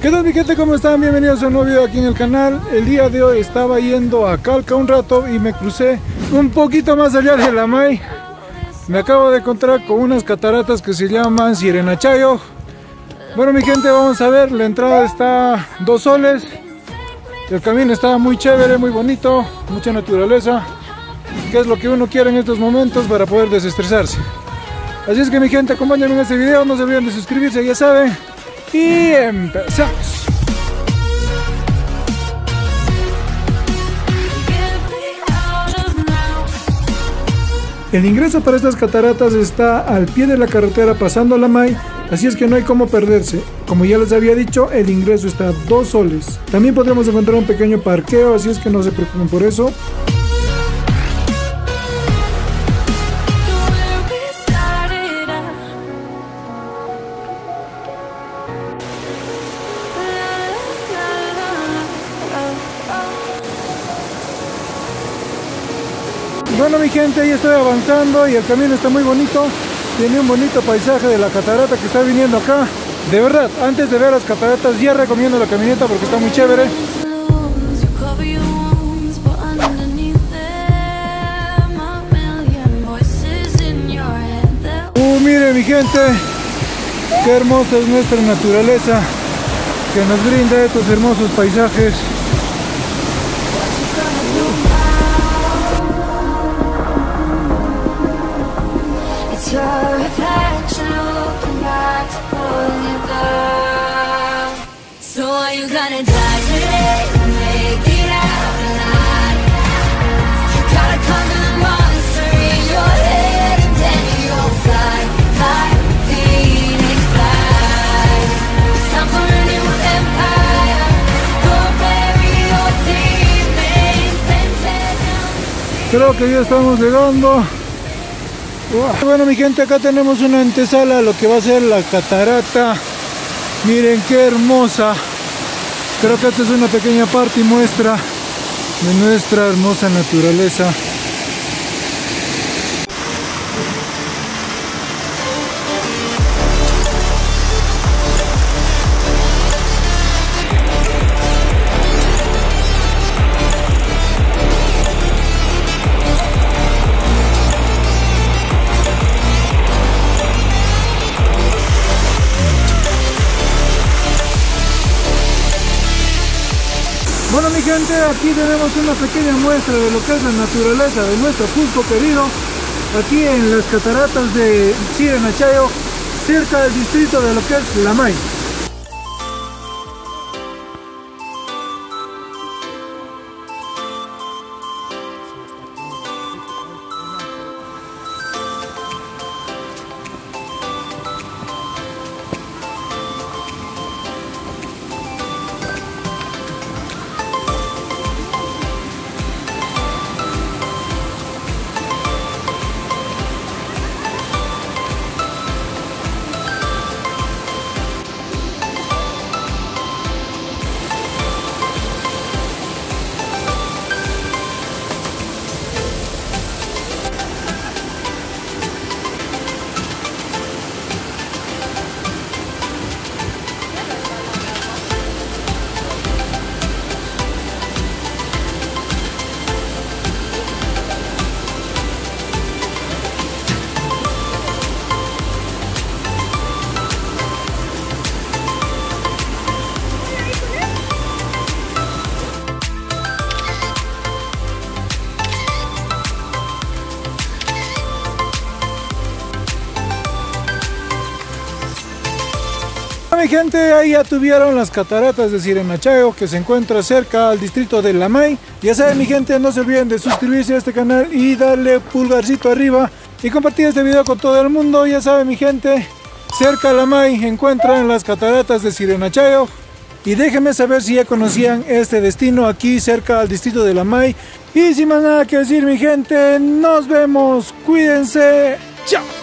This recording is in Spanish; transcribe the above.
¿Qué tal mi gente? ¿Cómo están? Bienvenidos a un nuevo video aquí en el canal. El día de hoy estaba yendo a Calca un rato y me crucé un poquito más allá de la May. Me acabo de encontrar con unas cataratas que se llaman Sirenachayo. Bueno mi gente, vamos a ver, la entrada está dos soles. El camino está muy chévere, muy bonito, mucha naturaleza. Que es lo que uno quiere en estos momentos para poder desestresarse. Así es que mi gente, acompáñenme en este video, no se olviden de suscribirse, ya saben. Y empezamos. El ingreso para estas cataratas está al pie de la carretera pasando la May, así es que no hay cómo perderse. Como ya les había dicho, el ingreso está a dos soles. También podremos encontrar un pequeño parqueo, así es que no se preocupen por eso. Bueno mi gente, ya estoy avanzando y el camino está muy bonito. Tiene un bonito paisaje de la catarata que está viniendo acá. De verdad, antes de ver las cataratas ya recomiendo la camioneta porque está muy chévere. Uh, mire mi gente, qué hermosa es nuestra naturaleza que nos brinda estos hermosos paisajes. So are you gonna die today Creo que ya estamos llegando. Bueno mi gente, acá tenemos una antesala a lo que va a ser la catarata. Miren qué hermosa. Creo que esta es una pequeña parte y muestra de nuestra hermosa naturaleza. Bueno mi gente, aquí tenemos una pequeña muestra de lo que es la naturaleza de nuestro Cusco querido, aquí en las cataratas de Sirenachayo, cerca del distrito de lo que es Lamay. Mi gente, ahí ya tuvieron las cataratas de Sirenachayo que se encuentra cerca al distrito de Lamay. Ya saben mi gente, no se olviden de suscribirse a este canal y darle pulgarcito arriba y compartir este video con todo el mundo. Ya saben mi gente, cerca a Lamay encuentran las cataratas de Sirenachayo. Y déjenme saber si ya conocían este destino aquí cerca al distrito de Lamay. Y sin más nada que decir mi gente, nos vemos, cuídense, chao.